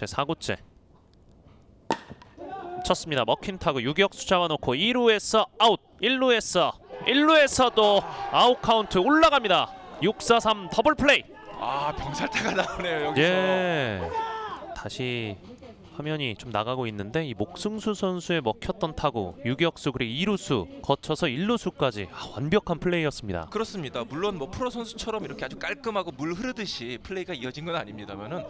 제 4구째 쳤습니다. 먹힌 타구 유격수 잡아놓고 2루에서 아웃 1루에서 1루에서도 아웃 카운트 올라갑니다. 6-4-3 더블 플레이 아 병살타가 나오네요 여기서. 예. 다시 화면이 좀 나가고 있는데 이 목승수 선수의 먹혔던 타구 유격수 그리고 2루수 거쳐서 1루수까지 아, 완벽한 플레이였습니다. 그렇습니다. 물론 뭐 프로 선수처럼 이렇게 아주 깔끔하고 물 흐르듯이 플레이가 이어진 건 아닙니다만은